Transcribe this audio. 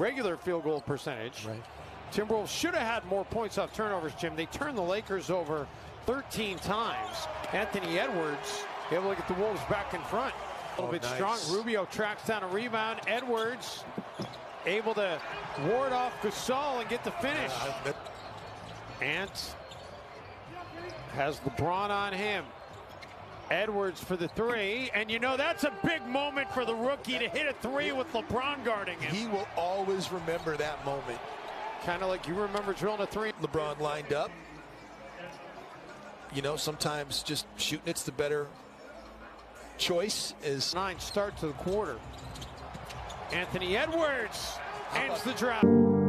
regular field goal percentage. Right. Timberwolves should have had more points off turnovers, Jim. They turned the Lakers over 13 times. Anthony Edwards able to get the Wolves back in front. A little Oh, bit nice. strong. Rubio tracks down a rebound. Edwards able to ward off Gasol and get the finish. Uh, Ant has LeBron on him. Edwards for the three. And you know, that's a big moment for the rookie to hit a three with LeBron guarding him. he will always remember that moment. Kind of like you remember drilling a three. LeBron lined up. You know, sometimes just shooting it's the better choice. Is Nine start to the quarter. Anthony Edwards ends the drought.